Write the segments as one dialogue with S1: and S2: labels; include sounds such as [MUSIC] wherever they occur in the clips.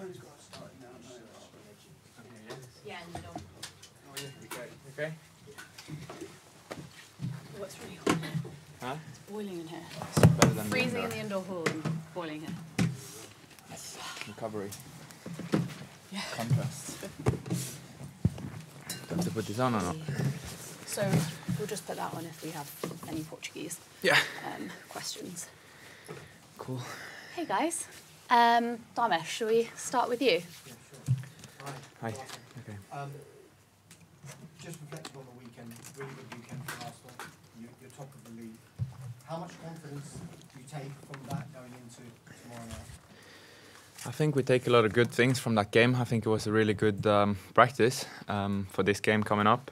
S1: Who's got to start now?
S2: Yeah, and you don't.
S3: Okay.
S2: What's really hot?
S3: Huh?
S2: It's boiling in here.
S3: Better than
S2: Freezing in the indoor hall and boiling here.
S3: recovery.
S2: Yeah.
S3: Contrast. Do have to put this on or not?
S2: So we'll just put that on if we have any Portuguese
S3: Yeah.
S2: um, questions.
S3: Cool.
S2: Hey guys. Um, Damesh, shall we start with you?
S1: Yeah, sure.
S3: Hi.
S1: Hi.
S3: Okay.
S1: Um, just reflecting on the weekend, really good weekend for Arsenal. You, you're top of the league. How much confidence do you take from that going into tomorrow night?
S3: I think we take a lot of good things from that game. I think it was a really good um, practice um, for this game coming up.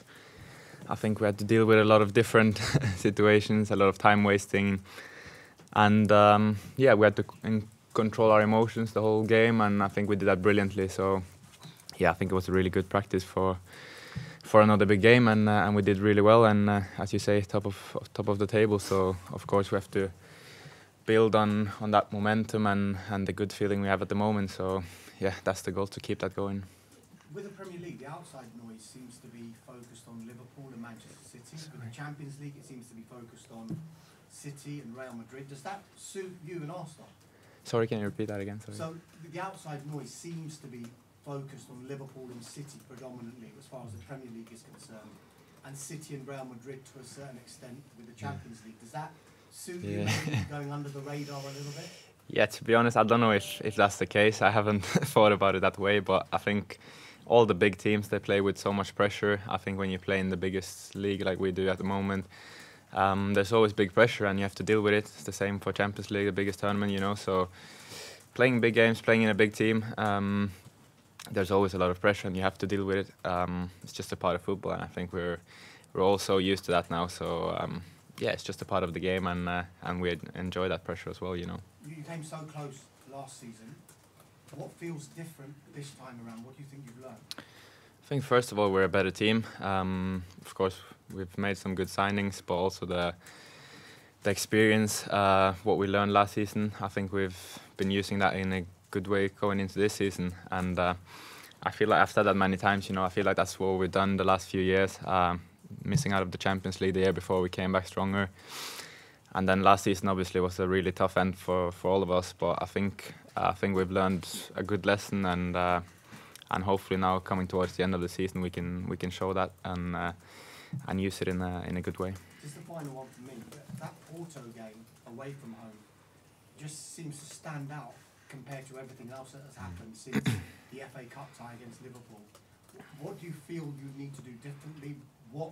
S3: I think we had to deal with a lot of different [LAUGHS] situations, a lot of time wasting, and um, yeah, we had to c- in- control our emotions the whole game, and I think we did that brilliantly. So yeah, I think it was a really good practice for for another big game, and uh, and we did really well. And uh, as you say, top of top of the table. So of course we have to build on on that momentum and and the good feeling we have at the moment. So yeah, that's the goal to keep that going.
S1: With the Premier League, the outside noise seems to be focused on Liverpool and Manchester City. With the Champions League, it seems to be focused on City and Real Madrid. Does that suit you and Arsenal?
S3: Sorry, can you repeat that again? Sorry.
S1: So the outside noise seems to be focused on Liverpool and City predominantly, as far as the Premier League is concerned, and City and Real Madrid to a certain extent with the Champions League. Does that suit you,
S3: Yeah.
S1: maybe [LAUGHS] going under the radar a little bit?
S3: Yeah, to be honest, I don't know if, if that's the case. I haven't [LAUGHS] thought about it that way, but I think all the big teams they play with so much pressure. I think when you play in the biggest league like we do at the moment, um, there's always big pressure and you have to deal with it. It's the same for Champions League, the biggest tournament, you know. So playing big games, playing in a big team, um, there's always a lot of pressure and you have to deal with it. Um, it's just a part of football, and I think we're we're all so used to that now. So um, yeah, it's just a part of the game, and uh, and we enjoy that pressure as well, you know.
S1: You came so close last season. What feels different this time around? What do you think you've learned?
S3: I think first of all we're a better team. Um, of course, we've made some good signings, but also the the experience, uh, what we learned last season. I think we've been using that in a good way going into this season, and uh, I feel like I've said that many times. You know, I feel like that's what we've done the last few years. Um, missing out of the Champions League the year before we came back stronger, and then last season obviously was a really tough end for, for all of us. But I think I think we've learned a good lesson, and uh, and hopefully now coming towards the end of the season we can we can show that and uh, and use it in a in a good way.
S1: Just the final one for me. That Porto game away from home just seems to stand out compared to everything else that has happened since the FA Cup tie against Liverpool. What do you feel you need to do differently? What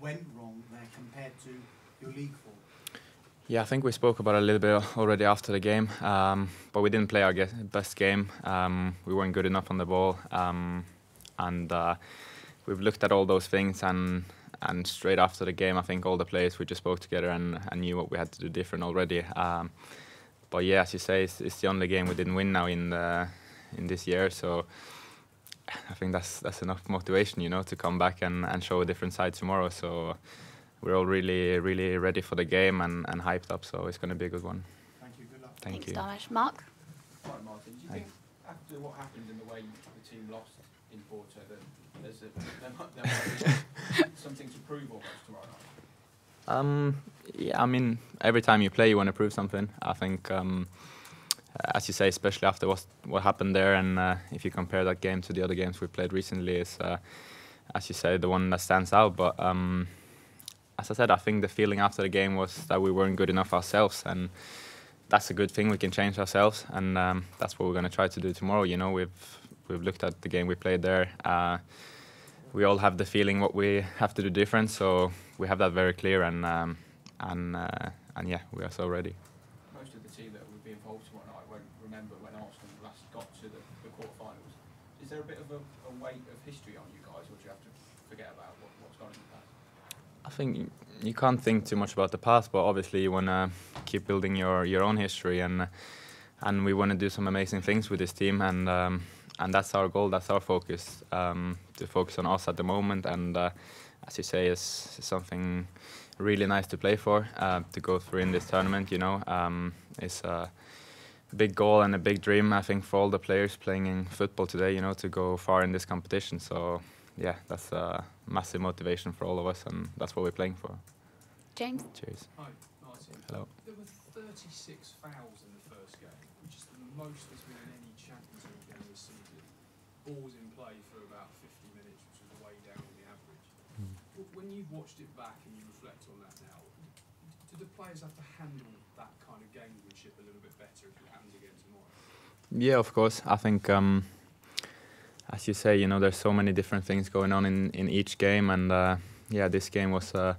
S1: went wrong there compared to your league form?
S3: Yeah, I think we spoke about it a little bit already after the game, um, but we didn't play our best game. Um, we weren't good enough on the ball, um, and uh, we've looked at all those things. And and straight after the game, I think all the players we just spoke together and, and knew what we had to do different already. Um, but yeah, as you say, it's, it's the only game we didn't win now in the, in this year. So I think that's that's enough motivation, you know, to come back and, and show a different side tomorrow. So we're all really really ready for the game and, and hyped up. So it's going to be a good one.
S1: Thank you. Good luck.
S3: Thank
S2: Thanks,
S3: you.
S2: Damesh. Mark?
S4: Right, Martin. Do you
S3: Hi.
S4: think after what happened and the way the team lost in Porto, that there's a, there, might, there might be [LAUGHS] something to prove almost tomorrow night?
S3: Um, yeah, I mean, every time you play, you want to prove something. I think, um, as you say, especially after what what happened there, and uh, if you compare that game to the other games we played recently, is uh, as you say, the one that stands out. But um, as I said, I think the feeling after the game was that we weren't good enough ourselves, and that's a good thing. We can change ourselves, and um, that's what we're going to try to do tomorrow. You know, we've we've looked at the game we played there. Uh, we all have the feeling what we have to do different, so we have that very clear, and um, and uh, and yeah, we are so ready.
S4: Most of the team that would be involved tomorrow night won't remember when Arsenal last got to the, the quarterfinals. Is there a bit of a, a weight of history on you guys, or do you have to forget about what, what's gone in the past?
S3: I think you can't think too much about the past, but obviously you want to keep building your, your own history, and and we want to do some amazing things with this team, and um, and that's our goal, that's our focus, um, to focus on us at the moment, and uh, as you say, is is something really nice to play for, uh, to go through in this tournament. You know, um, it's a big goal and a big dream. I think for all the players playing in football today, you know, to go far in this competition. So yeah, that's a massive motivation for all of us, and that's what we're playing for.
S2: James?
S3: Cheers.
S5: Hi, Martin.
S3: Hello.
S5: There were 36 fouls in the first game, which is the most there's been in any Champions League game this season. Balls in play for about 50 minutes, which was way down on the average. W- When you've watched it back and you reflect on that now, do the players have to handle that kind of gamesmanship a little bit better if it happens again tomorrow?
S3: Yeah, of course. I think, um, as you say, you know, there's so many different things going on in, in each game, and uh, yeah, this game was uh,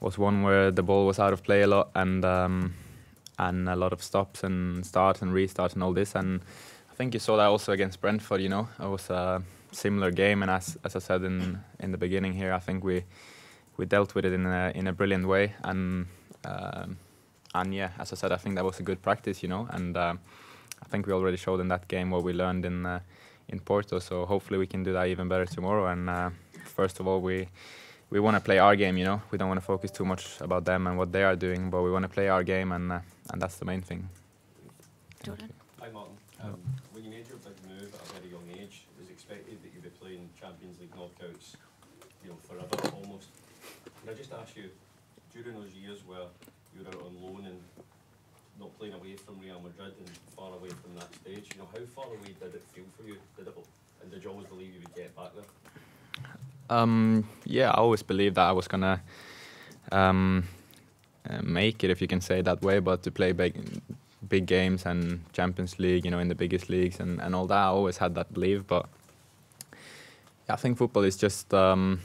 S3: was one where the ball was out of play a lot, and um, and a lot of stops and starts and restarts and all this, and I think you saw that also against Brentford. You know, it was a similar game, and as as I said in in the beginning here, I think we we dealt with it in a in a brilliant way, and um, and yeah, as I said, I think that was a good practice. You know, and. Um, I think we already showed in that game what we learned in uh, in Porto. So hopefully we can do that even better tomorrow. And uh, first of all, we we want to play our game. You know, we don't want to focus too much about them and what they are doing, but we want to play our game, and uh, and that's the main thing.
S2: Jordan?
S6: Hi Martin. Um, when you made your big move at a very young age, it was expected that you'd be playing Champions League knockouts, you know, forever almost. Can I just ask you, during those years where you were out on loan and not playing away from Real Madrid and far away from that stage, you know, how far away did it feel for you? Did it, and did you always believe you would get back there?
S3: Um, yeah, I always believed that I was gonna um, uh, make it, if you can say it that way. But to play big, big games and Champions League, you know, in the biggest leagues and, and all that, I always had that belief. But yeah, I think football is just um,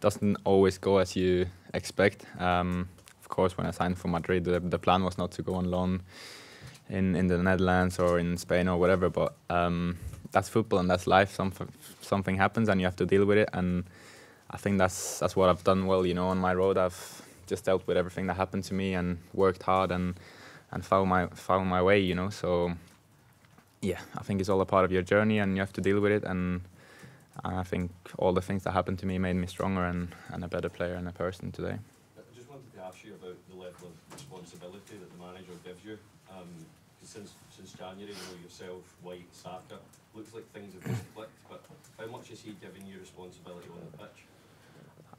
S3: doesn't always go as you expect. Um, course, when I signed for Madrid, the, the plan was not to go on loan in in the Netherlands or in Spain or whatever. But um, that's football and that's life. Something something happens and you have to deal with it. And I think that's that's what I've done well. You know, on my road, I've just dealt with everything that happened to me and worked hard and and found my found my way. You know, so yeah, I think it's all a part of your journey and you have to deal with it. And, and I think all the things that happened to me made me stronger and, and a better player and a person today.
S6: I just wanted to ask you about the level of responsibility that the manager gives you. Um since since January, you know yourself, White, Saka, looks like things have just clicked. But how much is he giving you responsibility on the pitch?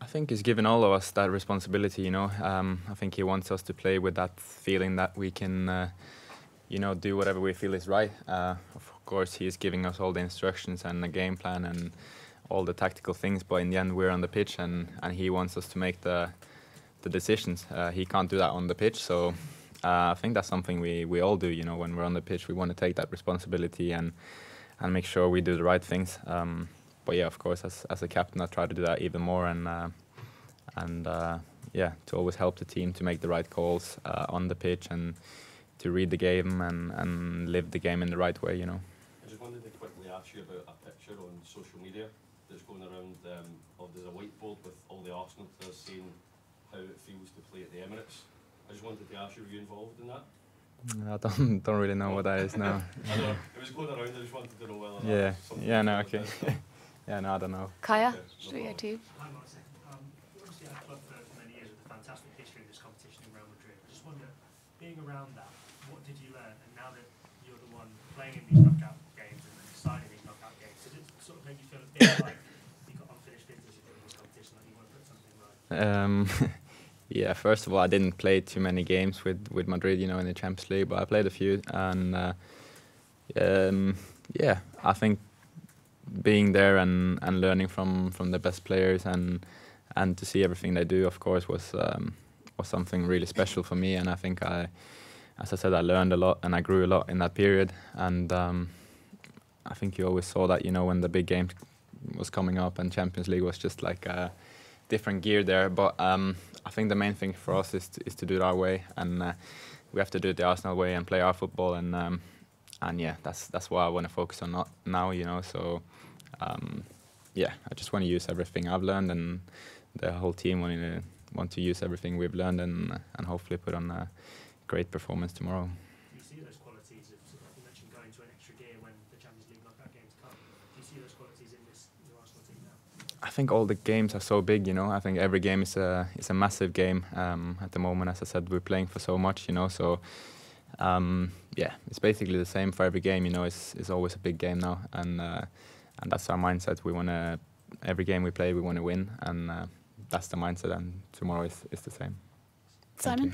S3: I think he's given all of us that responsibility. You know, um, I think he wants us to play with that feeling that we can, uh, you know, do whatever we feel is right. Uh, of course, he is giving us all the instructions and the game plan and all the tactical things. But in the end, we're on the pitch, and, and he wants us to make the the decisions. Uh, he can't do that on the pitch, so uh, I think that's something we, we all do. You know, when we're on the pitch, we want to take that responsibility and and make sure we do the right things. Um, but yeah, of course, as as a captain, I try to do that even more and uh, and uh, yeah, to always help the team to make the right calls uh, on the pitch and to read the game and, and live the game in the right way. You know.
S6: I just wanted to quickly ask you about a picture on social media that's going around. Um, of there's a whiteboard with all the Arsenal players saying how it feels to play at the Emirates. I just wanted to ask you, were you involved in that?
S3: I don't [LAUGHS] don't really know what that is now. [LAUGHS]
S6: I know. It was going around. I just wanted to know whether. that
S3: Yeah.
S6: was
S3: Yeah, no, okay.
S6: did. [LAUGHS]
S3: yeah, no, I don't know.
S2: Kaya?
S6: Okay, no
S2: Should we go
S6: problem.
S2: to you?
S7: Hi, Martin. Um, you've obviously had a club for for many years with a fantastic history in this competition in Real Madrid. I just wonder, being around that, what did you learn? And now that you're the one playing in these knockout games and then deciding these knockout games, does it sort of make you feel a bit like you've got unfinished business in this competition, like you want to put something right?
S3: Um, yeah, first of all, I didn't play too many games with, with Madrid, you know, in the Champions League, but I played a few, and uh, um, yeah, I think being there and, and learning from, from the best players and and to see everything they do, of course, was um, was something really special for me, and I think I, as I said, I learned a lot and I grew a lot in that period, and um, I think you always saw that, you know, when the big game was coming up and Champions League was just like. Uh, different gear there. But um, I think the main thing for us is to, is to do it our way, and uh, we have to do it the Arsenal way and play our football. And um, and yeah, that's that's what I want to focus on not now. You know, so um, yeah, I just want to use everything I've learned, and the whole team want to want to use everything we've learned, and and hopefully put on a great performance tomorrow.
S7: Do you see those qualities of, sort of, you mentioned going to an extra gear when the Champions League knockout games come. Do you see those qualities in this new Arsenal team now?
S3: I think all the games are so big, you know. I think every game is a is a massive game um, at the moment. As I said, we're playing for so much, you know. So um, yeah, it's basically the same for every game. You know, it's it's always a big game now, and uh, and that's our mindset. We want to every game we play, we want to win, and uh, that's the mindset. And tomorrow is, is the same. Thank
S2: Simon?
S3: you.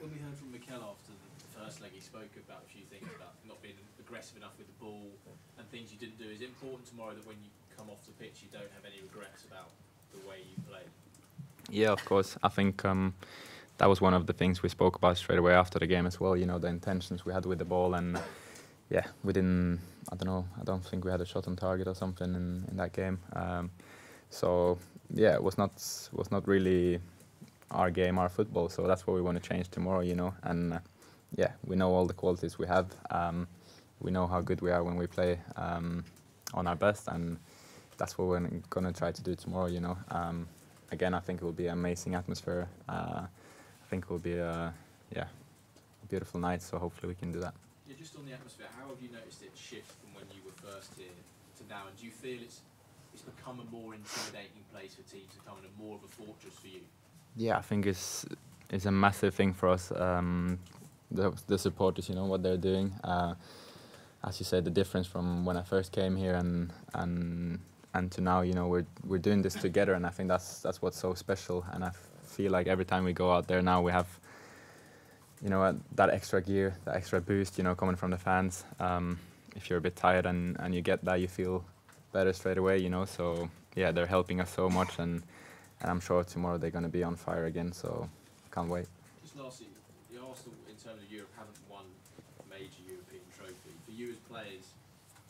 S8: When we heard from Mikel after the first leg, he spoke about a few things about not being aggressive enough with the ball and things you didn't do. Is it important tomorrow that when you come off the pitch, you don't have any regrets about the way you played?
S3: Yeah, of course. I think um, that was one of the things we spoke about straight away after the game as well. You know, the intentions we had with the ball, and yeah, we didn't. I don't know. I don't think we had a shot on target or something in, in that game. Um, so yeah, it was not was not really our game, our football. So that's what we want to change tomorrow. You know, and uh, yeah, we know all the qualities we have. Um, we know how good we are when we play um, on our best, and that's what we're gonna try to do tomorrow. You know. Um, again, I think it will be an amazing atmosphere. Uh, I think it will be a yeah, a beautiful night. So hopefully we can do that.
S8: Yeah, just on the atmosphere, how have you noticed it shift from when you were first here to now? And do you feel it's it's become a more intimidating place for teams to come and more of a fortress for you?
S3: Yeah, I think it's it's a massive thing for us. Um, the the supporters, you know what they're doing. Uh, as you said, the difference from when I first came here and and and to now, you know, we're we're doing this together, and I think that's that's what's so special. And I feel like every time we go out there now, we have, you know, uh, that extra gear, that extra boost, you know, coming from the fans. Um, if you're a bit tired and and you get that, you feel better straight away, you know. So yeah, they're helping us so much, and and I'm sure tomorrow they're going to be on fire again. So can't wait.
S8: Just lastly, the Arsenal in terms of Europe haven't won a major European trophy. For you as players,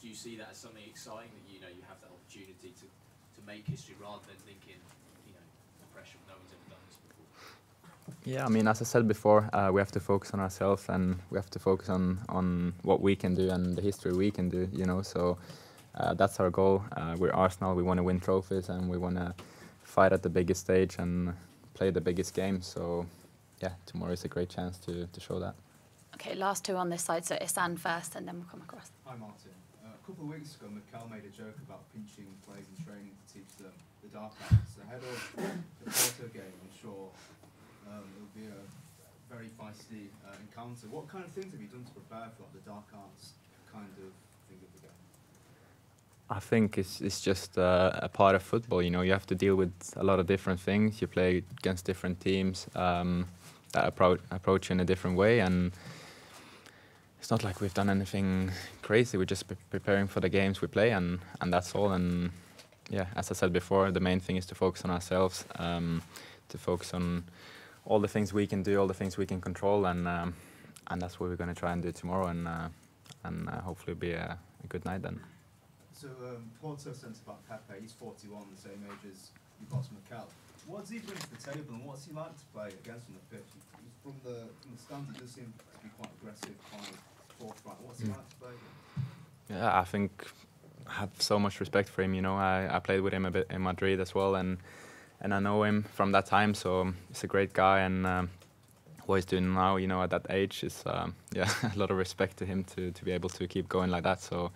S8: do you see that as something exciting that you know you have that opportunity to, to make history rather than thinking, you know, the pressure of no one's ever done this before?
S3: Yeah, I mean, as I said before, uh, we have to focus on ourselves and we have to focus on on what we can do and the history we can do. You know, so uh, that's our goal. Uh, we're Arsenal. We want to win trophies and we want to fight at the biggest stage and play the biggest game. So, yeah, tomorrow is a great chance to to show that.
S2: Okay, last two on this side. So Isan first, and then we'll come across.
S9: Hi Martin. A couple of weeks ago, Mikel made a joke about pinching players in training to teach them the dark arts. Ahead of the Porto game, I'm sure um, it will be a very feisty uh, encounter. What kind of things have you done to prepare for like, the dark arts kind of thing of the game?
S3: I think it's it's just uh, a part of football. You know, you have to deal with a lot of different things. You play against different teams um, that approach approach in a different way, and it's not like we've done anything crazy. We're just pre- preparing for the games we play, and and that's all. And yeah, as I said before, the main thing is to focus on ourselves, um, to focus on all the things we can do, all the things we can control, and um, and that's what we're going to try and do tomorrow, and uh, and uh, hopefully be a, a good night then.
S9: So um, Porto centre back Pepe, he's 41, the same age as boss Mikel. What does he bring to the table, and what's he like to play against on the pitch? From the from the stands, he does seem to be quite aggressive, quite forthright. What's
S3: Mm.
S9: like to play against?
S3: Yeah, I think I have so much respect for him. You know, I, I played with him a bit in Madrid as well, and and I know him from that time. So he's a great guy, and um, what he's doing now, you know, at that age is um, [LAUGHS] yeah a lot of respect to him to to be able to keep going like that. So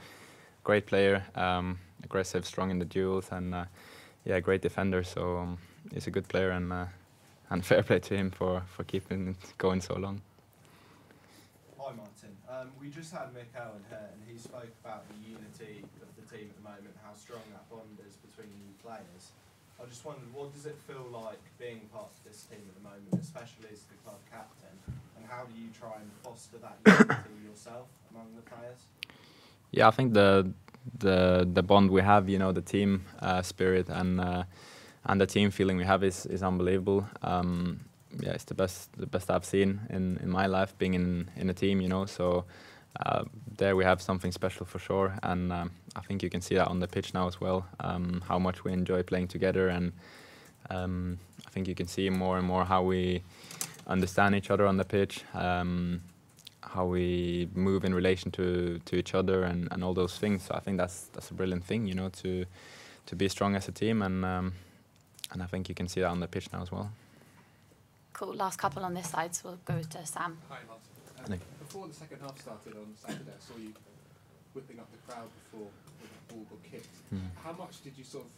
S3: great player, um, aggressive, strong in the duels, and uh, yeah, great defender. So um, he's a good player, and uh, and fair play to him for for keeping it going so long.
S10: Hi Martin. Um, we just had Mikel here and he spoke about the unity of the team at the moment, how strong that bond is between you players. I just wondered, what does it feel like being part of this team at the moment, especially as the club captain, and how do you try and foster that unity yourself among the players?
S3: Yeah, I think the the the bond we have, you know, the team uh, spirit and uh, and the team feeling we have is is unbelievable. Um, yeah, it's the best the best I've seen in, in my life being in in a team, you know. So uh, there we have something special for sure, and um, I think you can see that on the pitch now as well. Um, how much we enjoy playing together, and um, I think you can see more and more how we understand each other on the pitch. Um, how we move in relation to, to each other and, and all those things. So I think that's that's a brilliant thing, you know, to to be strong as a team and um, and I think you can see that on the pitch now as well.
S2: Cool. Last couple on this side, so we'll go to Sam.
S5: Hi, Martin. Um, Before the second half started on Saturday, I saw you whipping up the crowd before the ball got kicked.
S3: Hmm.
S5: How much did you sort of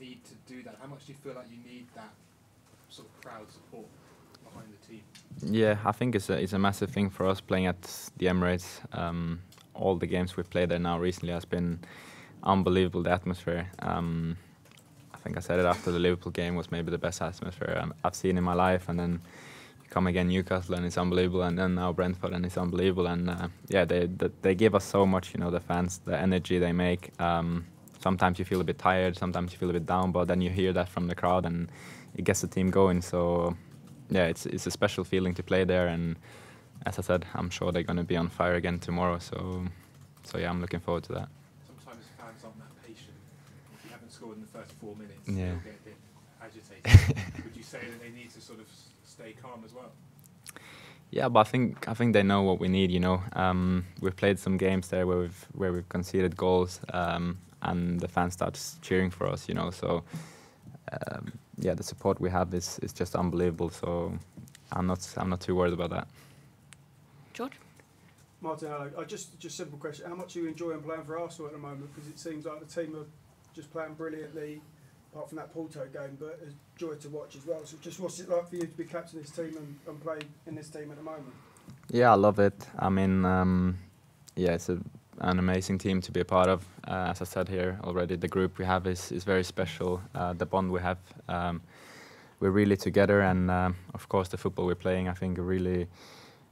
S5: need to do that? How much do you feel like you need that sort of crowd support behind the team?
S3: Yeah, I think it's a it's a massive thing for us playing at the Emirates. Um, all the games we've played there now recently has been unbelievable. The atmosphere. Um, I think I said it after the Liverpool game was maybe the best atmosphere I've seen in my life, and then come again Newcastle and it's unbelievable, and then now Brentford and it's unbelievable. And uh, yeah, they, they they give us so much. You know, the fans, the energy they make. Um, sometimes you feel a bit tired, sometimes you feel a bit down, but then you hear that from the crowd and it gets the team going. So yeah, it's it's a special feeling to play there, and as I said, I'm sure they're going to be on fire again tomorrow. So so yeah, I'm looking forward to that.
S5: Sometimes fans aren't that patient. If you haven't scored in the first four minutes,
S3: Yeah.
S5: they'll get a bit agitated. [LAUGHS] Would you say that they need to sort of stay calm as well?
S3: Yeah, but I think I think they know what we need. You know, um, we've played some games there where we've where we've conceded goals, um, and the fans start cheering for us. You know, so um, yeah, the support we have is, is just unbelievable. So I'm not I'm not too worried about that.
S2: George?
S11: Martin. I just just simple question: How much are you enjoying playing for Arsenal at the moment? Because it seems like the team are just playing brilliantly, apart from that Porto game, but it's joy to watch as well. So, just what's it like for you to be captain this team and, and play in this team at the moment?
S3: Yeah, I love it. I mean, um, yeah, it's a, an amazing team to be a part of. Uh, as I said here already, the group we have is, is very special. Uh, the bond we have, um, we're really together, and um, of course, the football we're playing, I think, really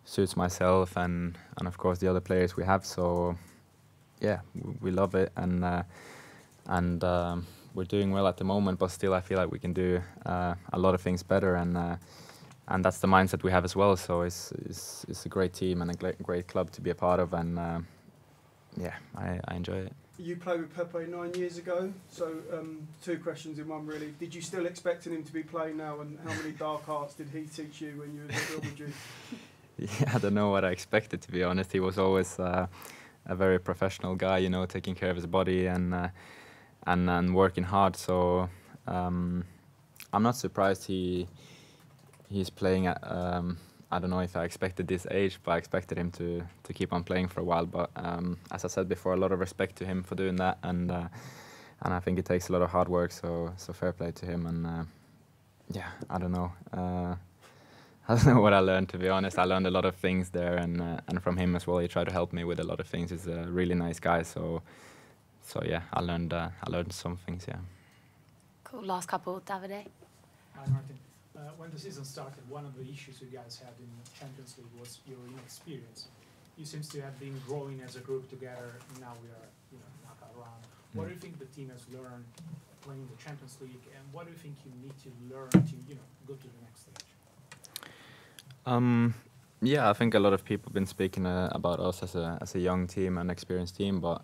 S3: suits myself and and of course the other players we have. So, yeah, we love it, and uh, and um, we're doing well at the moment. But still, I feel like we can do uh, a lot of things better, and. Uh, and that's the mindset we have as well. So it's it's, it's a great team and a great, great club to be a part of, and uh, yeah, I, I enjoy it.
S11: You played with Pepe nine years ago, so um, two questions in one really. Did you still expect him to be playing now, and how many dark arts did he teach you when you were at Real Madrid?
S3: Yeah, I don't know what I expected to be honest. He was always uh, a very professional guy, you know, taking care of his body and uh, and and working hard. So um, I'm not surprised he he's playing at. Um, I don't know if I expected this age, but I expected him to to keep on playing for a while. But um, as I said before, a lot of respect to him for doing that, and uh, and I think it takes a lot of hard work. So so fair play to him. And uh, yeah, I don't know. Uh, [LAUGHS] I don't know what I learned to be honest. I learned a lot of things there, and uh, and from him as well. He tried to help me with a lot of things. He's a really nice guy. So so yeah, I learned uh, I learned some things. Yeah.
S2: Cool. Last couple, Davide.
S12: Hi, Martin. Uh, when the season started, one of the issues you guys had in the Champions League was your inexperience. You seems to have been growing as a group together. Now we are, you know, knockout round. What do you think the team has learned playing the Champions League, and what do you think you need to learn to, you know, go to the next stage?
S3: Um, yeah, I think a lot of people have been speaking uh, about us as a as a young team and experienced team, but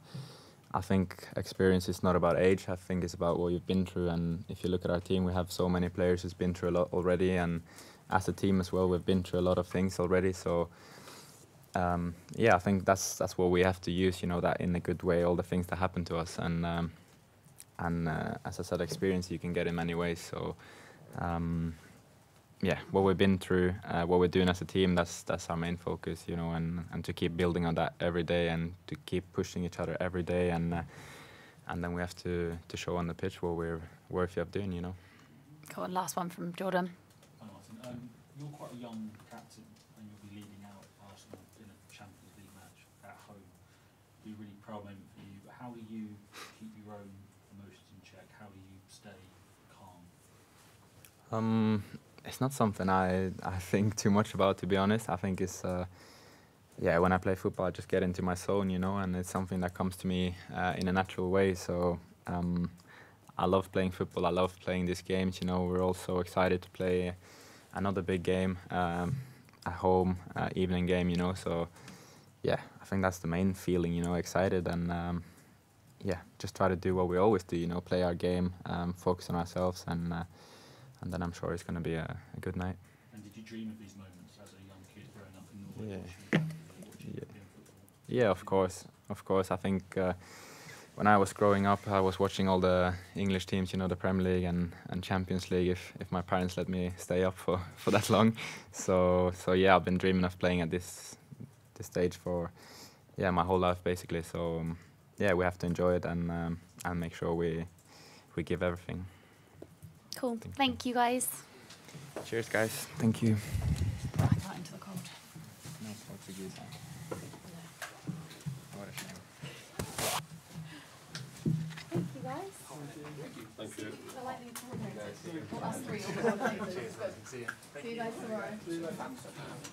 S3: I think experience is not about age. I think it's about what you've been through. And if you look at our team, we have so many players who's been through a lot already, and as a team as well, we've been through a lot of things already. So. Um, yeah, I think that's that's what we have to use, you know, that in a good way, all the things that happen to us, and um, and uh, as I said, experience you can get in many ways. So, um, yeah, what we've been through, uh, what we're doing as a team, that's that's our main focus, you know, and, and to keep building on that every day and to keep pushing each other every day, and uh, and then we have to to show on the pitch what we're worthy of doing, you know.
S2: Cool. And last one from Jordan.
S13: Hi Martin. Um, you're quite a young captain and you'll be leading out Arsenal in a Champions League match at home. It'll Be a really proud moment for you. But how do you keep your own emotions in check? How do you stay calm?
S3: Um, it's not something I I think too much about, to be honest. I think it's uh, yeah, when I play football, I just get into my zone, you know, and it's something that comes to me uh, in a natural way. So um, I love playing football. I love playing these games. You know, we're all so excited to play another big game um, at home, uh, evening game. You know, so yeah, I think that's the main feeling. You know, excited and um, yeah, just try to do what we always do. You know, play our game, um, focus on ourselves, and uh, and then I'm sure it's going to be a, a good night.
S13: And did you dream of these moments as a young kid growing up in Norway?
S3: Yeah. Yeah. Yeah, of course, of course. I think uh, when I was growing up, I was watching all the English teams, you know, the Premier League and, and Champions League. If if my parents let me stay up for, [LAUGHS] for that long, so so yeah, I've been dreaming of playing at this this stage for yeah my whole life basically. So um, yeah, we have to enjoy it and um, and make sure we we give everything.
S2: Cool.
S3: Thank you.
S2: Thank you guys.
S3: Cheers, guys. Thank you.
S14: Back out into the cold.
S3: No Portuguese. What a shame.
S14: Thank you guys.
S6: Thank you.
S14: The lightning coordinator. Well, us three will coordinate.
S5: Cheers. See ya.
S14: See you guys tomorrow.